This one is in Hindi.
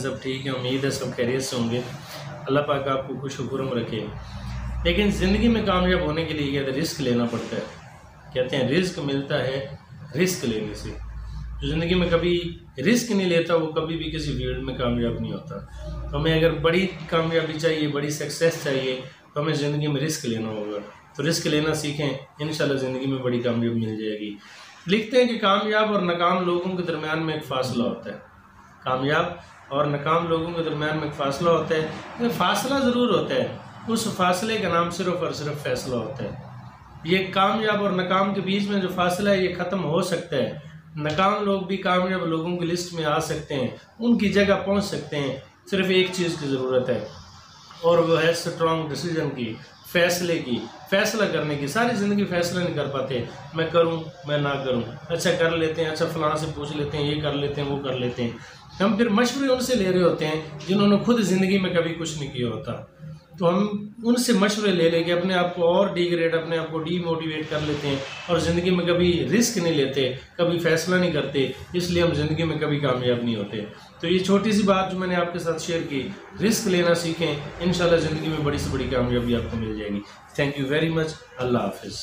सब ठीक है? उम्मीद है सब खैरियत से होंगे। अल्लाह पाक आपको खुश खुरम रखे। लेकिन ज़िंदगी में कामयाब होने के लिए कहते रिस्क लेना पड़ता है, कहते हैं रिस्क मिलता है रिस्क लेने से। जो ज़िंदगी में कभी रिस्क नहीं लेता, वो कभी भी किसी फ़ील्ड में कामयाब नहीं होता। तो हमें अगर बड़ी कामयाबी चाहिए, बड़ी सक्सेस चाहिए तो हमें ज़िंदगी में रिस्क लेना होगा। तो रिस्क लेना सीखें इन ज़िंदगी में बड़ी कामयाबी मिल जाएगी। लिखते हैं कि कामयाब और नाकाम लोगों के दरमियान में एक फ़ासला होता है। कामयाब और नाकाम लोगों के दरमियान में फ़ासला होता है। फासला ज़रूर होता है। उस फासले का नाम सिर्फ़ और सिर्फ़ फैसला होता है। ये कामयाब और नाकाम के बीच में जो फासला है, ये ख़त्म हो सकता है। नाकाम लोग भी कामयाब लोगों की लिस्ट में आ सकते हैं। उनकी जगह पहुँच सकते हैं। सिर्फ़ एक चीज़ की ज़रूरत है। और वो है स्ट्रॉन्ग डिसीज़न की, फैसले की, फैसला करने की। सारी ज़िंदगी फैसला नहीं कर पाते। मैं करूँ, मैं ना करूँ। अच्छा कर लेते हैं। अच्छा फलां से पूछ लेते हैं, ये कर लेते हैं, वो कर लेते हैं। हम फिर मशवरे उनसे ले रहे होते हैं, जिन्होंने खुद ज़िंदगी में कभी कुछ नहीं किया होता। तो हम उनसे मशवरे ले लेके अपने आप को और डिग्रेड अपने आप को डीमोटिवेट कर लेते हैं और ज़िंदगी में कभी रिस्क नहीं लेते, कभी फैसला नहीं करते, इसलिए हम ज़िंदगी में कभी कामयाब नहीं होते। तो ये छोटी सी बात जो मैंने आपके साथ शेयर की रिस्क लेना सीखें इन ज़िंदगी में बड़ी से बड़ी कामयाबी आपको मिल जाएगी। थैंक यू वेरी मच अल्लाह हाफिज़।